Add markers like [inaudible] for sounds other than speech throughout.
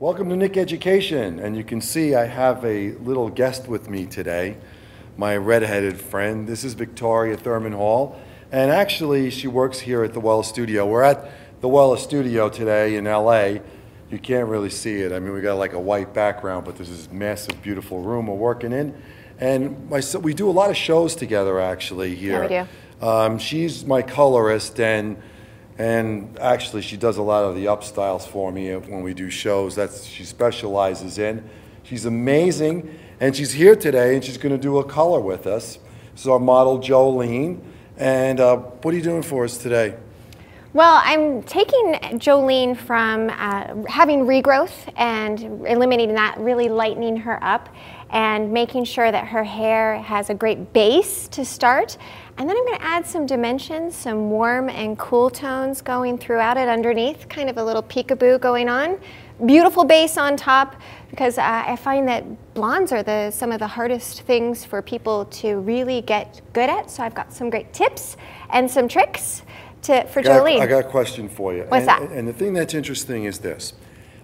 Welcome to Nick Education, and you can see I have a little guest with me today, my redheaded friend. This is Victoria Thurman Hall, and actually she works here at the Wella Studio. We're at the Wella Studio today in LA. You can't really see it. I mean, we got like a white background, but this is massive, beautiful room we're working in. And my, we do a lot of shows together actually here. Yeah, we do. Um, she's my colorist, and and actually, she does a lot of the up styles for me when we do shows. That's she specializes in. She's amazing, and she's here today, and she's going to do a color with us. This is our model, Jolene. And uh, what are you doing for us today? Well, I'm taking Jolene from uh, having regrowth and eliminating that, really lightening her up and making sure that her hair has a great base to start. And then I'm going to add some dimensions, some warm and cool tones going throughout it underneath, kind of a little peekaboo going on. Beautiful base on top because uh, I find that blondes are the, some of the hardest things for people to really get good at. So I've got some great tips and some tricks to, for I got, Jolene. I got a question for you. What's and, that? And the thing that's interesting is this.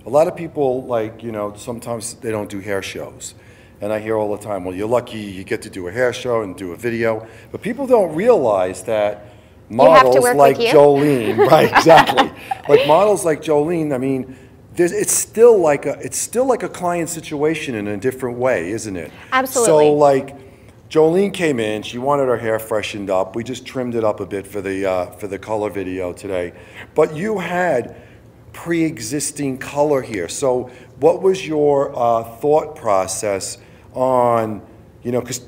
A lot of people, like, you know, sometimes they don't do hair shows. And I hear all the time, well, you're lucky you get to do a hair show and do a video. But people don't realize that models like Jolene, [laughs] right, exactly. like models like Jolene, I mean, it's still like a it's still like a client situation in a different way, isn't it? Absolutely. So like Jolene came in, she wanted her hair freshened up. We just trimmed it up a bit for the uh, for the color video today. But you had pre-existing color here. So what was your uh, thought process on, you know, because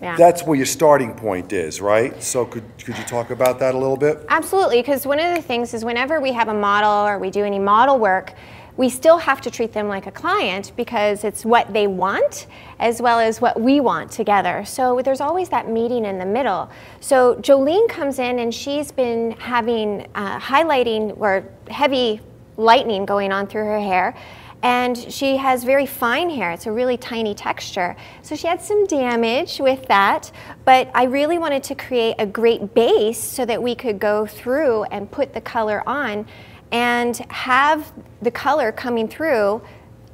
Yeah. that's where your starting point is, right? So could, could you talk about that a little bit? Absolutely, because one of the things is whenever we have a model or we do any model work, we still have to treat them like a client because it's what they want as well as what we want together. So there's always that meeting in the middle. So Jolene comes in and she's been having uh, highlighting or heavy lightening going on through her hair and she has very fine hair. It's a really tiny texture. So she had some damage with that, but I really wanted to create a great base so that we could go through and put the color on and have the color coming through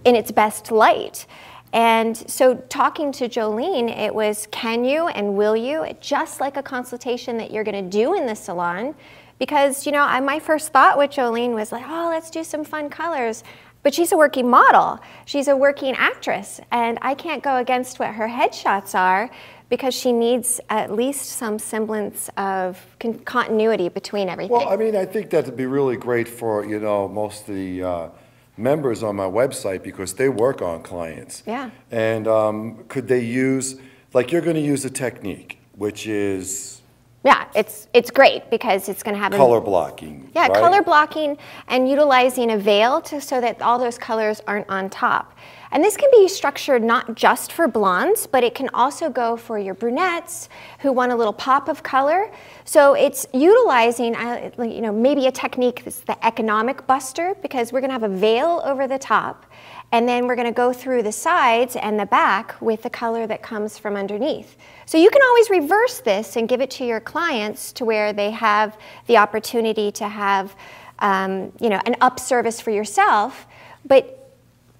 in its best light. And so talking to Jolene, it was can you and will you, just like a consultation that you're gonna do in the salon, because you know, I, my first thought with Jolene was like, oh, let's do some fun colors. But she's a working model. She's a working actress, and I can't go against what her headshots are because she needs at least some semblance of con continuity between everything. Well, I mean, I think that'd be really great for, you know, most of the uh, members on my website because they work on clients. Yeah. And um, could they use, like you're going to use a technique, which is yeah, it's it's great because it's going to have a color blocking. Yeah, right? color blocking and utilizing a veil to, so that all those colors aren't on top. And this can be structured not just for blondes, but it can also go for your brunettes who want a little pop of color. So it's utilizing, uh, you know, maybe a technique that's the economic buster because we're going to have a veil over the top. And then we're going to go through the sides and the back with the color that comes from underneath. So you can always reverse this and give it to your clients to where they have the opportunity to have um, you know, an up service for yourself, but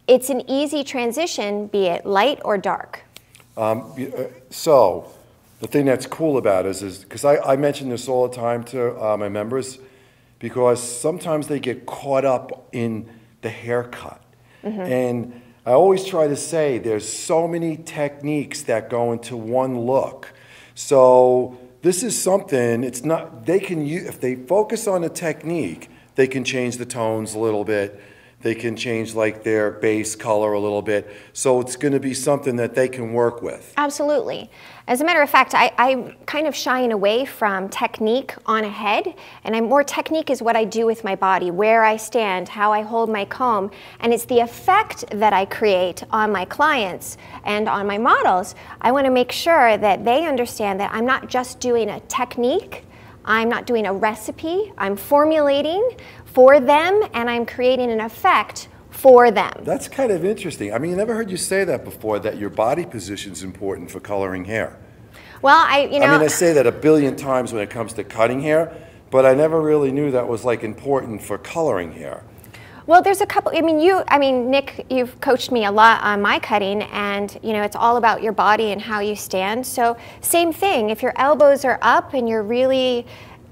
it's an easy transition, be it light or dark. Um, uh, so the thing that's cool about it is, because I, I mention this all the time to uh, my members, because sometimes they get caught up in the haircut. Mm-hmm. And I always try to say there's so many techniques that go into one look. So this is something, it's not, they can use, if they focus on a technique, they can change the tones a little bit. They can change like their base color a little bit. So it's going to be something that they can work with. Absolutely. As a matter of fact, I, I'm kind of shying away from technique on a head, and I'm more technique is what I do with my body, where I stand, how I hold my comb, and it's the effect that I create on my clients and on my models. I want to make sure that they understand that I'm not just doing a technique, I'm not doing a recipe, I'm formulating for them and I'm creating an effect for them. That's kind of interesting. I mean, I never heard you say that before, that your body position is important for coloring hair. Well, I, you know. I mean, I say that a billion times when it comes to cutting hair, but I never really knew that was like important for coloring hair. Well, there's a couple. I mean, you. I mean, Nick, you've coached me a lot on my cutting, and you know, it's all about your body and how you stand. So, same thing. If your elbows are up and you're really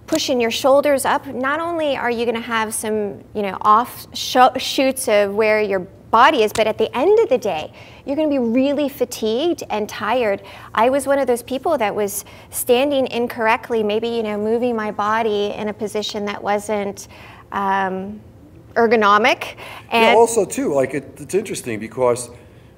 pushing your shoulders up, not only are you going to have some, you know, off shoots of where your body is, but at the end of the day, you're going to be really fatigued and tired. I was one of those people that was standing incorrectly, maybe, you know, moving my body in a position that wasn't. Um, ergonomic. And yeah, also too, like it, it's interesting because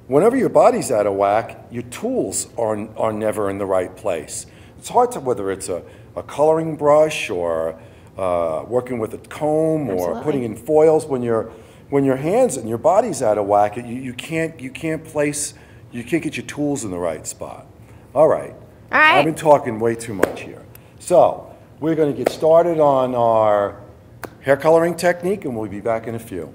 whenever your body's out of whack, your tools are, are never in the right place. It's hard to, whether it's a, a coloring brush or uh, working with a comb Absolutely. or putting in foils when your when your hands and your body's out of whack, you, you can't you can't place you can't get your tools in the right spot. All right. All right. I've been talking way too much here. So we're going to get started on our hair coloring technique, and we'll be back in a few.